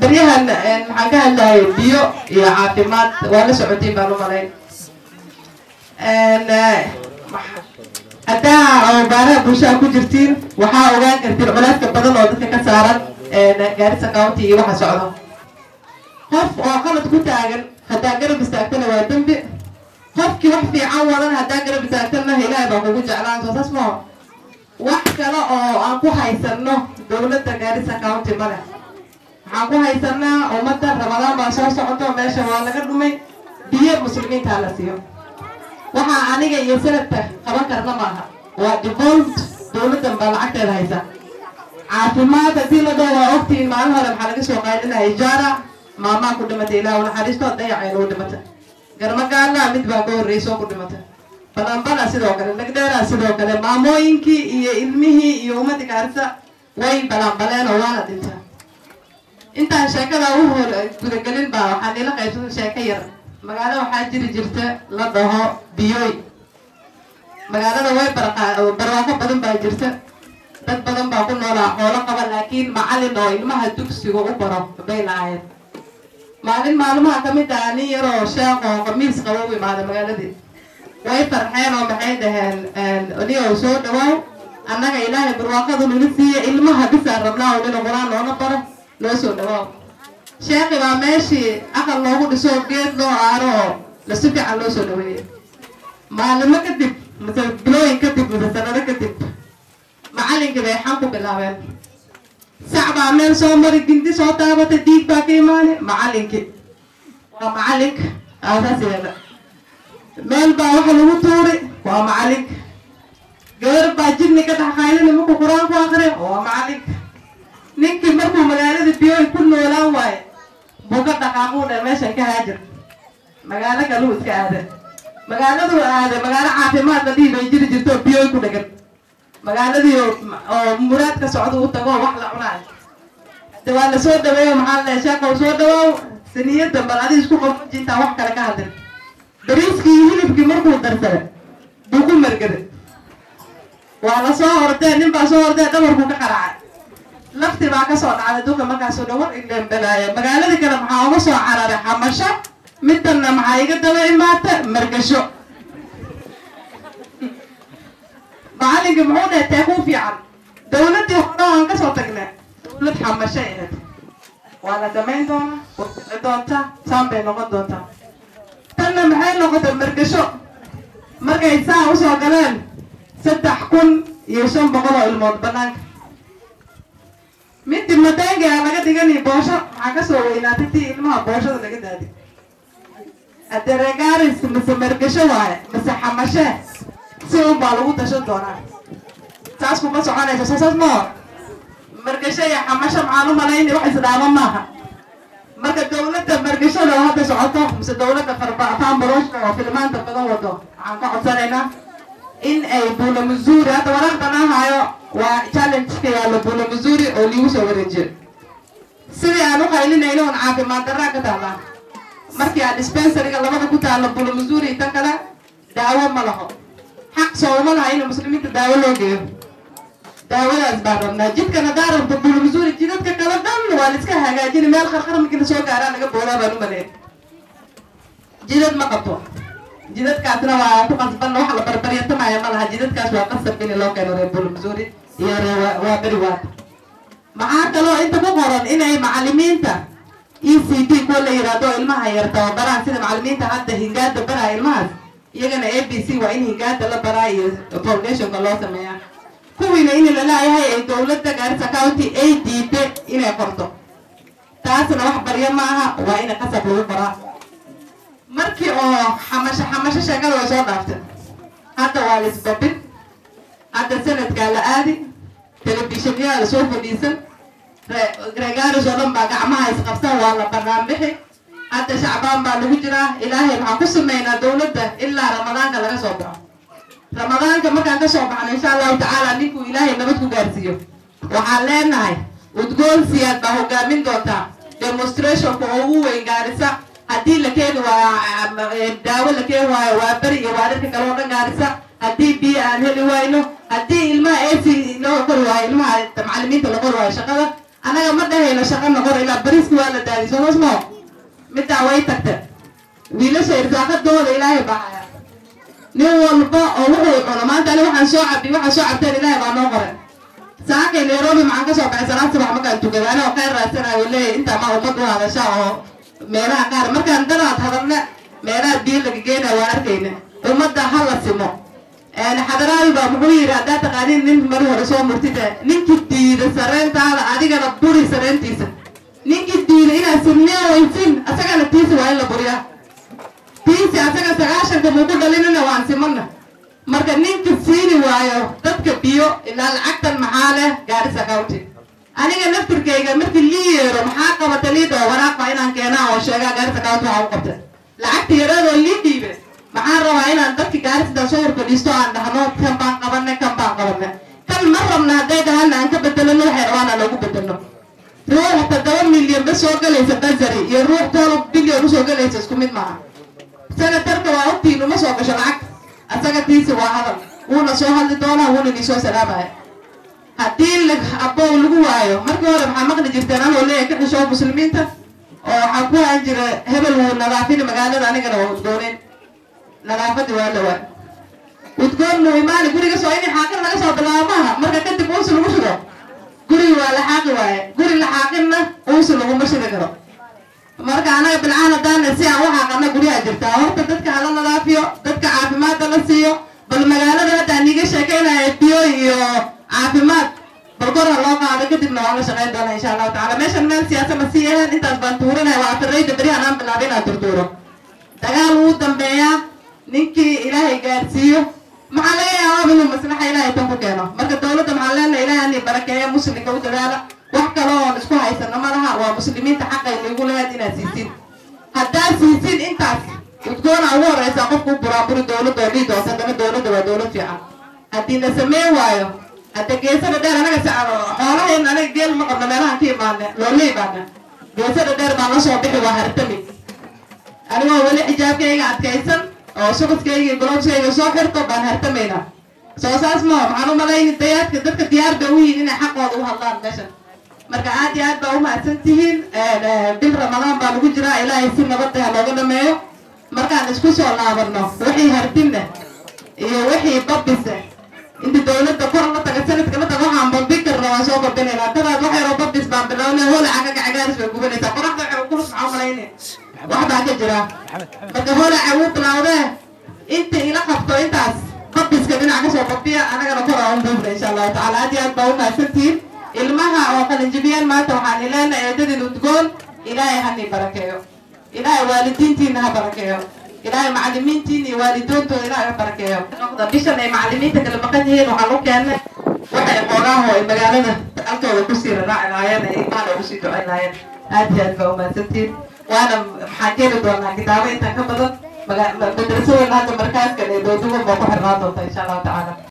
beryahan maxaan ka hadlayay biyo iyo caafimaad. Waa la socotiin baan u malayn haddaa oo baaraha bulshada ku jirtiin waxaa ogaan kartiin culeyska badan oo dadka ka saaran gaarisa county iyo waxa socdo qof oo qalad ku taagan haddaa garab istaagtana waa dembi. Qofkii wax fiican wadan haddaa garab istaagtana ilaahay baa kugu jeclaan. Soo saas maho wax kale oo aan ku haysano dowladda gaarisa county male waxaan ku haysanaa ummadda ramadaan baa soo socoto meesha waa laga dhumay biyo muslimiintaa la siiyo waxaa aniga iyo sanadka qaban karna maaha waa default dowladdan baa lacagteeda haysa caafimaad haddii la dhao waa ogtiin maalin hore maxaa laga soo qaadinaya ijaara maamaa ku dhimatay ilaahu naxariisto dayacayna u dhimata garmagaala mid baa ka horreysoo ku dhimata balambala sidoo kale lagdheera sidoo kale maamooyinkii iyo ilmihii iyo ummadda gaarisa way balambaleen oo waana dhintaa intaan sheekada u hor gudagelin baa waxaa niila qaybsan sheeko yar. Magaalo waxaa jiri jirta la dhaho biyoy magaalada way barwaaqo badan baa jirta. Dad badan baa ku noolaa xoolo qaba laakiin macalin oo ilmaha dugsiga u baro bay lahaayeen. Maalin maalmaha ka mid ah nin yaroo sheekh oo qamiis qaba u imaaday magaaladii. Way farxeen oo maxay dhaheen niyow soo dhawaaw annaga ilaahay barwaaqadu nala siiya ilmaha bisaan rabnaa oo nina qur'aan noona baro noo soo dhawaaw sheekhi baa meeshii aqal loogu dhiso geed loo aaro oo la si fiican loo soo dhaweeyey maalimo kadib mase bilooyin kadib mase sanado kadib macalinkii bay xan ku bilaabeen. Sac baa meel soo mari gindi soo taabatay diig baa ka imaani macalinkii waa macalinka asaasigeeda meel baa waxa lagu tuuri waa macalinka gabar baa jibni ka dhex qaylini markuu qur'aan ku akriya waa macalinka ninkii markuu magaalada biyoy ku noolaan waaye buu ka dhaqaaquu dhe meeshan ka haajir magaalo kaluu iska aada magaaladuu aaday magaalo caafimaad la dhihi bay jiri jirto biyoy ku dhegan magaaladii oo muraad ka socda u tago wax la cunaayo hade waa la soo dhaweeyo maxaa la sheekow soo dhawaaw saniyada bal adi isku qaboji intaan wax kale ka hadlin bariiskii iyo hilibkii markuu darsada buu ku margada waa la soo hordee nin baa soo hordee dhabarkuu ka qaraacay lafti baa ka soo dhacday duka markaasoo dhawar ilembalaayo magaaladii kale maxaa uga soo cararay? Xamasho? Midanna maxaa iga daba imaata margasho. Macalinka muxuu dhahay tee kuu fiican. Dawladdii hore aan ka soo tagnay. Dawlad xamasho ahayd. Waa la damayn doonaa? Way dhici doontaa? Saan bay noqon doontaa. Tanna maxay noqotay margasho? Markay saa u soo galeen saddex kun iyo shan boqol oo ilmood banaanka midii madaangi a laga dhigani boosho. Maxaa ka soo weynaatay tii ilmaha booshada laga daadi. Aderegaaris mise margasho waaye mise xamashee si un baa lagu dashan doonaa. Saas kuma soconaysa soosaas moo margasho iyo xamasho maxaan u malayni wax isdhaama maaha. Marka dawladda margashada oo hadda socoto mise dawladda farbafaanbarooshka oo filmaanta badan wado waxaan ka codsanaynaa in ay buula missouri hadda waraaqdan aan waa challenge-ka yaalla buula missouri oo liigu soo wareejiyo sidii aan u qaylinayno on caafimaad darraa ka taallaa markii aan dispensariga labada ku taalla buula missouri tan kale daawo ma laho xaq sooma laha in muslimiinta daawo loo geeyo daawadaas baan rabnaa jidkan haddaa rabto buula missouri jidadka kale dhan waa la iska hagaajini meel qarqar markii la soo gaaraa laga boolaa baan u maleyn jidad ma qabto jidadkaasna waa ku qasban wax la barbaryatamaaya ma laha. Jidadkaas waa qasab in loo keeno reer buula missouri. Iyo waa beri waad. Maxaa kaloo inta ku qoran inay macalimiinta e c t kuwa la yidhaahdo ilmaha yar tababaraan sida macalimiinta hadda hingaada baraa ilmahaas iyagana a b c waa in hingaada la baraa iyo foundationka loo sameeyaa. Kuwiina in la leeyahay ay dowladda gaarisa county ay diide inay qorto. Taasna wax baryo ma aha waa in qasab lagu qoraa markii oo xamasho xamasho sheekada way soo dhaaftay hadda waa la isbabin hadda sanadkaa la aadi telefishinyaa la soo fadhiisan reegaaris oo dhan baa gacmaha isqabsan waa la banaan bixi hadda shacbaan baa lagu jiraa ilaahay maxaan ku sameynaa dawladda ilaa ramadaanka laga soo baxo. Ramadaanka markaan ka soo baxno insha allahu tacaala ninkuu ilaahay nabad ku gaarsiiyo. Waxaan leenahay udgoon siyaad baa hogaamin doontaa. Demonstrationka oo ugu weyn gaarisa haddii la keeni waayo daawo la keeni waayo waa beri iyo waarirka kale oo dhan gaarisa. Haddii biyo aan heli wayno haddii ilmaha ac loo qori waayo ilmaha macalimiinta la qori waayo shaqada annaga ma dhahayno shaqo noqon ilaa bariiski waa la daadi somasmo middaa way tagta wiilasha irsaaqadooda ilaahay baa nin walba oo wuxuu cuno maanta ani waxaan soo cabi waxaan soo cabteen ilaahay baa noo qoray. Saakay nairobi maxaan ka soo baxay salaad subax markaan tukada anigoo khayr raadsanayo leeyahy intaa ma ummad u hadasha oo meelaha qaar markaan danaad hadalna meelaha biyo laga geenaya waa arkayna. Ummadda ha la simo. Xadaraabi baa muxuu yidhi haddaa taqaanin nin mari hore soo murtida ninkii diida sareyntaada adigana buri sareyntiisa ninkii diida inaad simnee waysin asagana tiisi waa in la buriyaa. Tiisi asaga sagaashanka muku dhalinina waan simana marka ninka siini waayo dadka biyo ilaa lacagtan maxaa leh? Gaarisa county aniga naftirkayga markii lii yeero maxaa qabata liidoo waraaq county waxaa lacagta yaradoo lii dhiibe maxaan rabaa inaan dadka gaarisidan soo horfadhiisto aan kan baan qabane kan baan qabane kan ma rabna hadday dhahana aan ka bedelano waxay rabaan aan ugu bedelno. Ruux toddoba soo galaysa basari iyo ruux bilyan u soo galaysa mid maaha. Senatarka waa ogtiin uma soo gasho lacag. Asaga tiisi waa hadal. Wuuna soo hadli doonaa wuuna nii soo haddii abow lagu waayo markii hore maxaa maqli jirteen? Anoo leeyahay ka xishoo muslimiinta oo waxaa ku haan jira hebel wuu nadaafini magaalada anigana waa udgooneen nadaafadii waa la waa udgoon muu imaani guriga soo ini xaaqin laga soo bilaabo marka kadib uusi lagu shido gurigi waa la xaaqi waaye. Guri la xaaqinna uusi laguma shidi karo. Marka anaga bilcaan hadaana si aan u xaaqana guryaha jirtaa. Horta dadka hala nadaafiyo dadka caafimaadka la siiyo. Bal magaalada hadda niiga sheekeynaya biyo iyo caafimaad bal kor ha loo qaado kadibna waan la shaqeyn doona insha allahu tacala meeshan meel siyaasa ma sii ahayn intaas baan tuurinaya waa afirayda berihan aan bilaabay inaan turtuuro dagaal wuu dambeeyaa ninkii ilaahay gaarsiiyo maxaa laga yaabaa inuu maslaxa ilaahay tan ku keeno marka dowladda maxaa leenahay ilaahay ani barakeeya muslimka u dadaala wax kale oon isku haysano ma laha waa muslimiinta xaqay liigu leeyaad inaad siisin haddaad siisin intaas udgoona ugu horeysa qofku u buraaburi dowladda oo dhihi doonta haddana dowladda waa dowlad fiican haddii la sameyn waayo hadda geesada dheer anaga xoolahayn anaga geel ma qabno meelahan ka imaane loola imaana geesada dheer baan la soo bixi waa hartami. Anigoo weli xijaabkayga adkaysan oo subaskayga golobskayga soo xirto baan hartamaynaa soo saas moo maxaan u malayni dayaadka dadka diyaar bay u yihiin inay xaqooda u hadlaan meeshan. Marka aad iyo aad baa umahadsan tihiin bil ramadaan baa lagu jiraa ilaahay si nabadda ha looga dhameeyo. Markaan isku soo laabano wixii hardinne iyo wixii babise inta dowladda soo bambinaynaa dadaad wax yaroo babis baan bilownay holaca ka gacagaaris bay gubanaysaa. Qoraxda waxay kulus maxaa malayne wax baa ka jira. Marka holaca wuu bilowdee inta ila qabto intaas babiska dhinac ka soo babiya anagana kor aan buufna insha allahu tacala aad iyo aad baa umahadsantihiin ilmaha oo qalinjibiyeen maanta waxaan ileena eedadin udgoon ilaahay hani barakeeyo. Ilaahay waalidiintiina ha barakeeyo. Ilaahay macalimiintiin iyo waalidoontooda ilaahay ha barakeeyo. Bishan ay macalimiinta kala maqan yihiin waxaan u keennay waxay qoogaho ay magaalada halkooda ku sii raraaci lahaayeen ay imaan ugu sii ducayn lahaayeen. Aad iyo aad baa umahadsantihiin waana maxaan keeni doonaa kitaabo intaan ka badan? Madraso weyn hadda markaaskan ee doodugan baa ku xirnaan doonta insha allahu tacaala